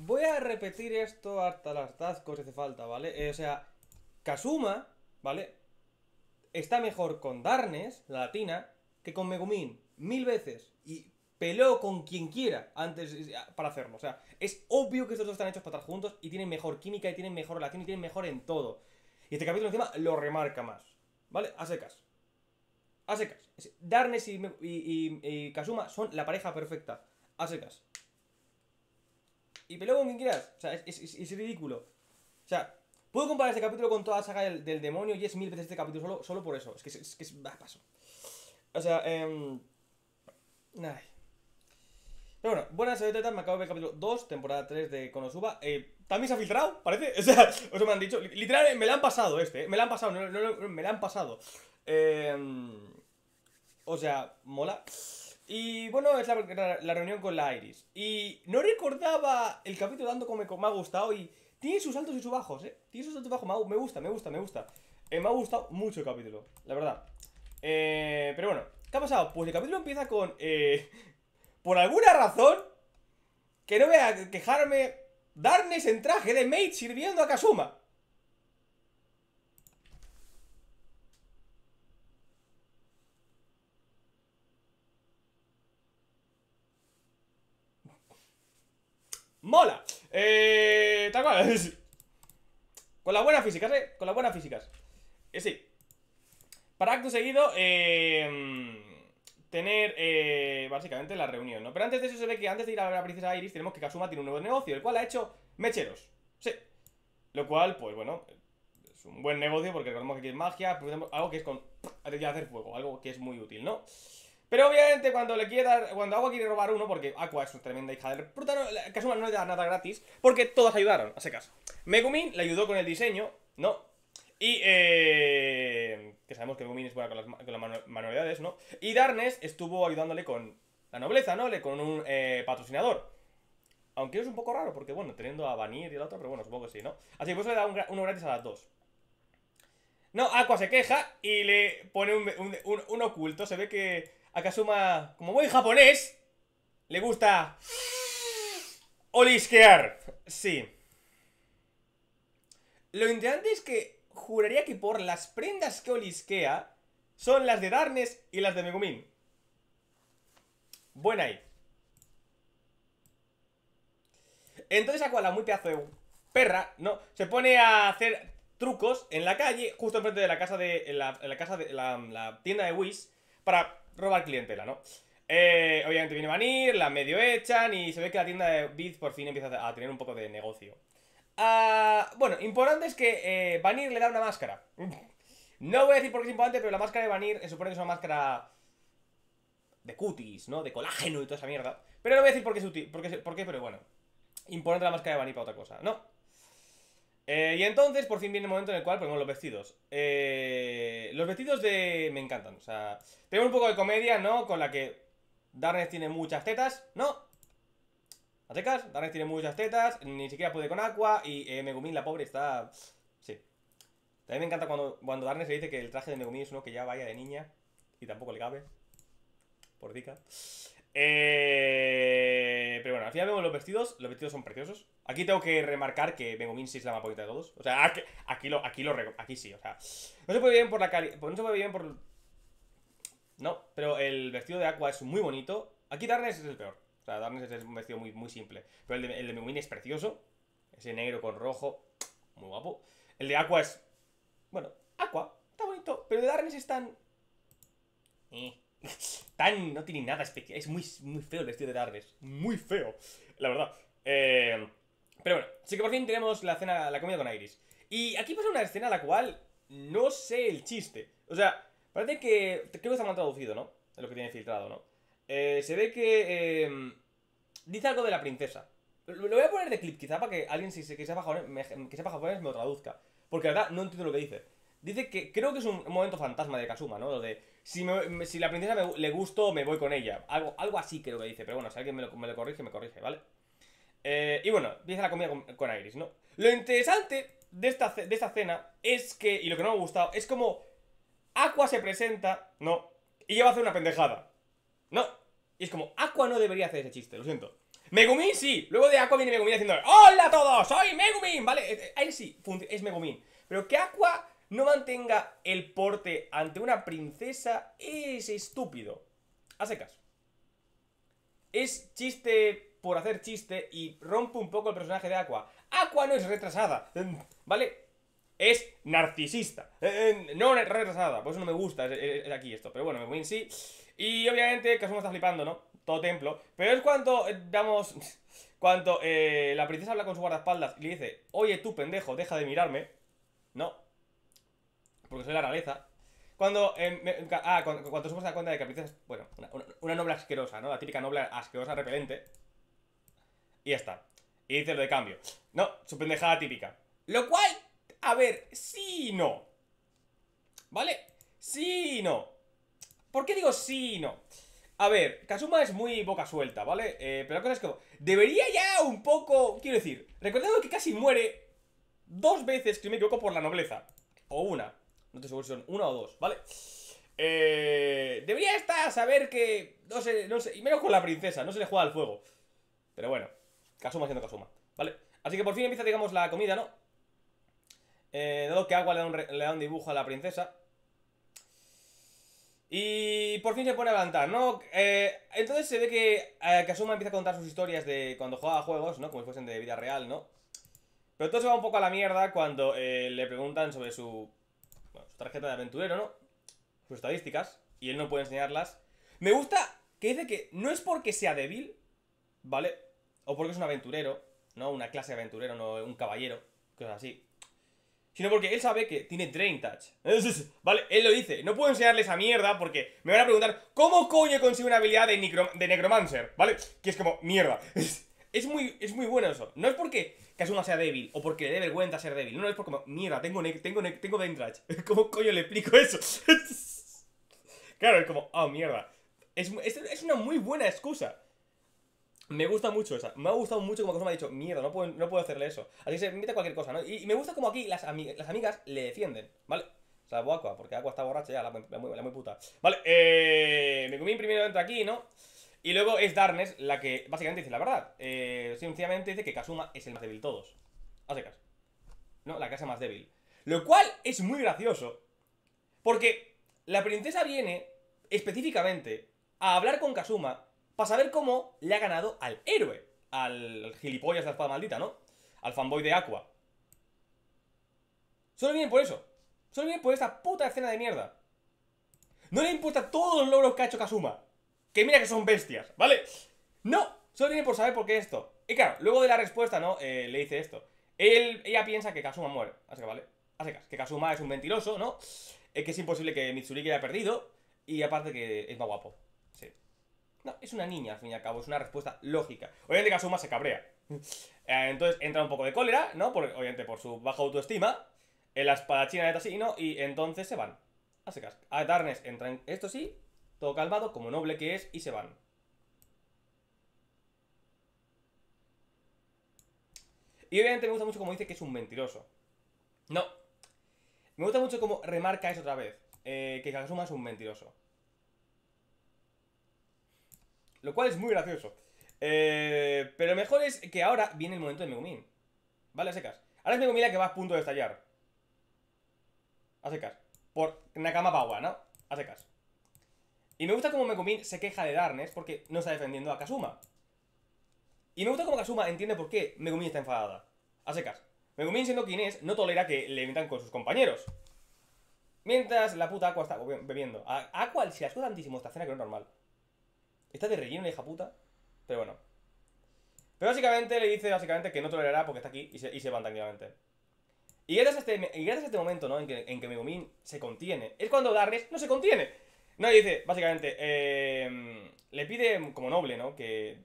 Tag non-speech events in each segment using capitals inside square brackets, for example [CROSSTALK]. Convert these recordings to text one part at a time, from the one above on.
voy a repetir esto hasta las tazcos si hace falta, ¿vale? Eh, o sea, Kazuma, ¿vale? Está mejor con Darnes, la latina, que con Megumin. Mil veces. Y peleó con quien quiera antes para hacerlo. O sea, es obvio que estos dos están hechos para estar juntos y tienen mejor química y tienen mejor relación y tienen mejor en todo. Y este capítulo encima lo remarca más. ¿Vale? A secas. A secas. Darnes y, y, Kazuma son la pareja perfecta. A secas. Y peleó con quien quieras. O sea, es, ridículo. O sea, puedo comparar este capítulo con toda la saga del, demonio y es mil veces este capítulo solo, solo por eso. Es que es, que es, paso. O sea, eh... Ay. Pero bueno, buenas noches, me acabo de ver el capítulo 2, temporada 3 de Konosuba. Eh, También se ha filtrado, parece. [LAUGHS] O sea, os me han dicho. Literal, me la han pasado este, eh. Me la han pasado, no, no, me la han pasado. Eh, o sea, mola. Y bueno, es la, reunión con la Iris. Y no recordaba el capítulo tanto como me, ha gustado. Y tiene sus altos y sus bajos, ¿eh? Tiene sus altos y bajos. Me gusta, me gusta, me gusta. Eh, me ha gustado mucho el capítulo, la verdad. Eh, pero bueno, ¿qué ha pasado? Pues el capítulo empieza con eh, [LAUGHS] por alguna razón, que no voy a quejarme, Darnes en traje de maid sirviendo a Kazuma. ¡Mola! Eh, tal cual. [LAUGHS] Con las buenas físicas, ¿eh? Con las buenas físicas. Eh, sí. Para acto seguido, eh tener eh, básicamente la reunión, ¿no? Pero antes de eso se ve que antes de ir a la princesa Iris tenemos que Kazuma tiene un nuevo negocio, el cual ha hecho mecheros. Sí. Lo cual, pues bueno, es un buen negocio porque recordemos que aquí es magia, algo que es con hacer fuego, algo que es muy útil, ¿no? Pero obviamente cuando le quiere dar, cuando Agua quiere robar uno, porque Aqua es una tremenda hija de puta, no, Kazuma no le da nada gratis, porque todas ayudaron, a caso. Megumin le ayudó con el diseño, ¿no? Y, eh, que sabemos que Gumin es buena con las, manualidades, ¿no? Y Darnes estuvo ayudándole con la nobleza, ¿no? Le, con un eh, patrocinador. Aunque es un poco raro, porque bueno, teniendo a Vanir y el otro, pero bueno, supongo que sí, ¿no? Así que pues le da uno gratis a las dos. No, Aqua se queja y le pone un, oculto. Se ve que Akasuma, como buen japonés, le gusta olisquear. Sí. Lo interesante es que juraría que por las prendas que olisquea son las de Darnes y las de Megumin. Buena ahí. Entonces Aquala, muy pedazo de perra, ¿no? Se pone a hacer trucos en la calle, justo enfrente de la casa de. la, casa de. La, tienda de Wish, para robar clientela, ¿no? Eh, obviamente viene a venir, la medio echan y se ve que la tienda de Beats por fin empieza a tener un poco de negocio. Ah, bueno, importante es que eh, Vanir le da una máscara. No voy a decir por qué es importante, pero la máscara de Vanir se supone que es una máscara de cutis, ¿no? De colágeno y toda esa mierda. Pero no voy a decir por qué es útil, por qué, pero bueno. Importante la máscara de Vanir para otra cosa, ¿no? Eh, y entonces por fin viene el momento en el cual ponemos los vestidos. Eh, los vestidos de... me encantan, o sea... Tengo un poco de comedia, ¿no? Con la que Darnes tiene muchas tetas, ¿no? A secas, Darnes tiene muchas tetas, ni siquiera puede con Aqua y eh, Megumin, la pobre, está... Sí. También me encanta cuando, cuando Darnes se dice que el traje de Megumin es uno que ya vaya de niña y tampoco le cabe. Por dica. Eh... Al final vemos los vestidos. Los vestidos son preciosos. Aquí tengo que remarcar que Megumin sí es la más bonita de todos. O sea, aquí, lo, aquí lo aquí sí, o sea. No se puede bien por la cali. No se puede bien por. No, pero el vestido de Aqua es muy bonito. Aquí Darnes es el peor. O sea, Darkness es un vestido muy, muy simple. Pero el de, el de es precioso. Ese negro con rojo. Muy guapo. El de Aqua es... Bueno, Aqua. Está bonito. Pero el de Darkness es tan... Eh. [LAUGHS] Tan... No tiene nada especial. Es muy, muy feo el vestido de Darkness. Muy feo. La verdad. Eh... Pero bueno, sí que por fin tenemos la cena, la comida con Iris. Y aquí pasa una escena a la cual no sé el chiste. O sea, parece que. Creo que está mal traducido, ¿no? Lo que tiene filtrado, ¿no? Eh, se ve que em, dice algo de la princesa. Lo, voy a poner de clip, quizá para que alguien que, sepa japonés, me, que sepa japonés me lo traduzca. Porque la verdad no entiendo lo que dice. Dice que creo que es un momento fantasma de Kazuma, ¿no? Lo de si, si la princesa le gusto, me voy con ella. Algo, algo así creo que dice, pero bueno, si alguien me lo, corrige, me corrige, ¿vale? Eh, y bueno, empieza la comida con, Iris, ¿no? Lo interesante de esta, de esta cena es que, y lo que no me ha gustado, es como Aqua se presenta, ¿no? Y ella va a hacer una pendejada. No, y es como, Aqua no debería hacer ese chiste, lo siento. Megumin sí, luego de Aqua viene Megumin diciendo ¡Hola a todos! ¡Soy Megumin! Vale, eh, él sí, es Megumin Pero que Aqua no mantenga el porte ante una princesa es estúpido A secas Es chiste por hacer chiste y rompe un poco el personaje de Aqua Aqua no es retrasada, ¿vale? Es narcisista eh, eh, No retrasada, por eso no me gusta aquí esto Pero bueno, Megumin sí Y obviamente Kazuma está flipando, ¿no? todo templo. Pero es cuando, eh, damos, [LAUGHS] cuando la princesa habla con su guardaespaldas y le dice, oye tú pendejo, deja de mirarme. No. Porque soy la realeza. Cuando, eh, ah, cuando, cuando se da cuenta de que la princesa es, bueno, una, noble asquerosa, ¿no? La típica noble asquerosa repelente. Y ya está. Y dice lo de cambio. No, su pendejada típica. Lo cual, a ver, sí no. ¿Vale? Sí no. ¿Por qué digo sí y no? A ver, Kazuma es muy boca suelta, ¿vale? Eh, pero la cosa es que debería ya un poco... Quiero decir, recordando que casi muere dos veces, que me equivoco, por la nobleza. O una. No te seguro si son una o dos, ¿vale? Eh, debería estar saber que... No sé, no sé. Y menos con la princesa, no se le juega al fuego. Pero bueno, Kazuma siendo Kazuma, ¿vale? Así que por fin empieza, digamos, la comida, ¿no? Eh, dado que Agua le da, un, le da un dibujo a la princesa y por fin se pone a levantar, ¿no? Eh, entonces se ve que eh, Kasuma empieza a contar sus historias de cuando juega juegos, ¿no? Como si fuesen de vida real, ¿no? Pero todo se va un poco a la mierda cuando eh, le preguntan sobre su, su tarjeta de aventurero, ¿no? Sus estadísticas. Y él no puede enseñarlas. Me gusta que dice que no es porque sea débil, ¿vale? O porque es un aventurero, ¿no? Una clase de aventurero, no un caballero, cosas así sino porque él sabe que tiene Drain Touch. Vale, él lo dice. No puedo enseñarle esa mierda porque me van a preguntar ¿Cómo coño consigue una habilidad de, de Necromancer? ¿Vale? Que es como, mierda. [LAUGHS] Es, muy, es muy bueno eso. No es porque Kazuma sea débil o porque le dé vergüenza ser débil. No, es porque, mierda, tengo, tengo, tengo Drain Touch. [LAUGHS] ¿Cómo coño le explico eso? [LAUGHS] claro, es como, oh, mierda. Es, es una muy buena excusa. Me gusta mucho esa. Me ha gustado mucho como me ha dicho, mierda, no puedo, no puedo hacerle eso. Así que se invita cualquier cosa, ¿no? Y, me gusta como aquí las, las amigas le defienden, ¿vale? Salvo Aqua, porque Aqua está borracha ya, la, muy, puta. Vale, eh. Megumin primero entra aquí, ¿no? Y luego es Darnes la que básicamente dice la verdad. Eh, sencillamente dice que Kazuma es el más débil de todos. A secas. ¿No? La casa más débil. Lo cual es muy gracioso. Porque la princesa viene específicamente a hablar con Kazuma para saber cómo le ha ganado al héroe, al gilipollas de la espada maldita, ¿no? Al fanboy de Aqua. Solo viene por eso. Solo viene por esta puta escena de mierda. No le importa todos los logros que ha hecho Kazuma. Que mira que son bestias, ¿vale? No, solo viene por saber por qué esto. Y claro, luego de la respuesta, ¿no? Eh, le dice esto. Él, ella piensa que Kazuma muere. Así que, ¿vale? Así que, que Kazuma es un mentiroso, ¿no? Es que es imposible que Mitsuriki haya perdido. Y aparte que es más guapo. No, es una niña, al fin y al cabo, es una respuesta lógica. Obviamente Kazuma se cabrea. Eh, entonces entra un poco de cólera, ¿no? Por, obviamente por su baja autoestima. En la espadachina de Tasino y entonces se van. A secas. A Darnes entra en esto sí, todo calmado, como noble que es, y se van. Y obviamente me gusta mucho como dice que es un mentiroso. No. Me gusta mucho como remarca eso otra vez. Eh, que Kazuma es un mentiroso. Lo cual es muy gracioso. Eh, pero mejor es que ahora viene el momento de Megumin. ¿Vale? A secas. Ahora es Megumin la que va a punto de estallar. A secas. Por Nakama Pawa, ¿no? A secas. Y me gusta como Megumin se queja de Darnes porque no está defendiendo a Kazuma. Y me gusta como Kazuma entiende por qué Megumin está enfadada. A secas. Megumin siendo quien es, no tolera que le metan con sus compañeros. Mientras la puta Aqua está bebiendo. A Aqua se asuda tantísimo esta cena que no es normal. Está de relleno, hija puta. Pero bueno. Pero básicamente le dice básicamente que no tolerará porque está aquí y se, van tranquilamente. Y gracias, a este, y gracias este momento, ¿no? En que, en que Megumin se contiene. Es cuando Darnes no se contiene. No, dice, básicamente, eh, le pide como noble, ¿no? Que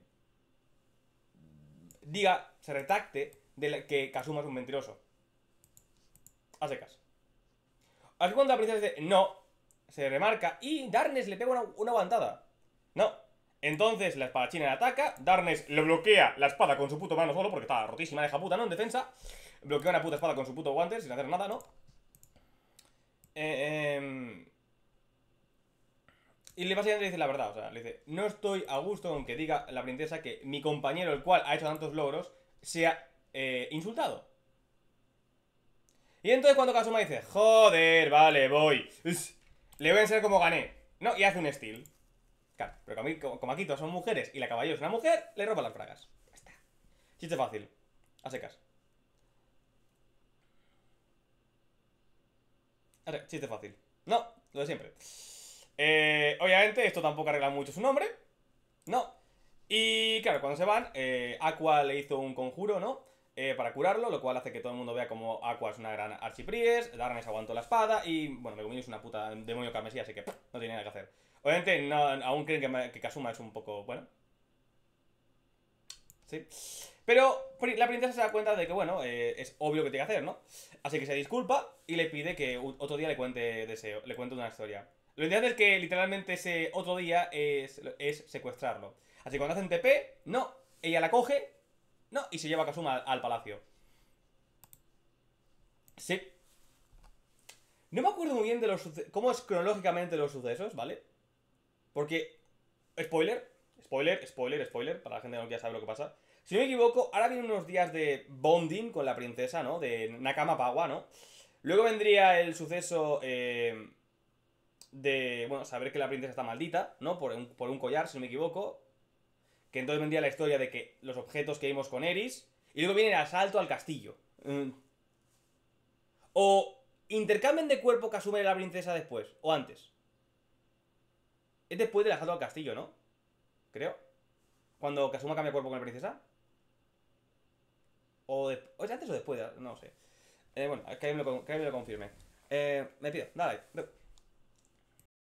diga, se retacte de que Kazuma es un mentiroso. A secas. Aquí cuando la princesa dice, no, se remarca y Darnes le pega una, una aguantada. No, entonces la espadachina le ataca, Darnes le bloquea la espada con su puto mano solo, porque está rotísima de puta, ¿no? En defensa. Bloquea una puta espada con su puto guante, sin hacer nada, ¿no? Eh, em, Y le básicamente le dice la verdad, o sea, le dice, no estoy a gusto con que diga la princesa que mi compañero, el cual ha hecho tantos logros, sea eh, insultado. Y entonces cuando Kasuma dice, joder, vale, voy, le voy a enseñar cómo gané. No, y hace un steal. Claro, pero como aquí, son mujeres y la caballero es una mujer, le roba las bragas. Ya está. Chiste fácil. A secas. Chiste fácil. No, lo de siempre. Eh, obviamente esto tampoco arregla mucho su nombre. No. Y claro, cuando se van, eh, Aqua le hizo un conjuro, ¿no? Eh, para curarlo, lo cual hace que todo el mundo vea como Aqua es una gran archipries, Darkness aguantó la espada y, bueno, Megumi es una puta demonio carmesí, así que no tiene nada que hacer. Obviamente no, aún creen que, Kazuma es un poco, bueno... Sí. Pero la princesa se da cuenta de que, bueno, eh, es obvio que tiene que hacer, ¿no? Así que se disculpa y le pide que otro día le cuente deseo, le cuente una historia. Lo ideal es que literalmente ese otro día es, es secuestrarlo. Así que cuando hacen TP, no, ella la coge, no, y se lleva a Kazuma al, al palacio. Sí. No me acuerdo muy bien de los cómo es cronológicamente los sucesos, ¿vale? Porque, spoiler, spoiler, spoiler, spoiler, para la gente que no quiera saber lo que pasa. Si no me equivoco, ahora vienen unos días de bonding con la princesa, ¿no? De Nakama Pawa, ¿no? Luego vendría el suceso eh, de, bueno, saber que la princesa está maldita, ¿no? Por un, por un collar, si no me equivoco. Que entonces vendría la historia de que los objetos que vimos con Eris. Y luego viene el asalto al castillo. Mm. O intercambian de cuerpo que asume la princesa después, o antes. Es después del asalto al castillo, ¿no? Creo. Cuando Kasuma cambia cuerpo con la princesa. O, de- o es antes o después, no lo sé. Eh, bueno, que alguien me lo, con- que alguien me lo confirme. Eh, me pido, dale.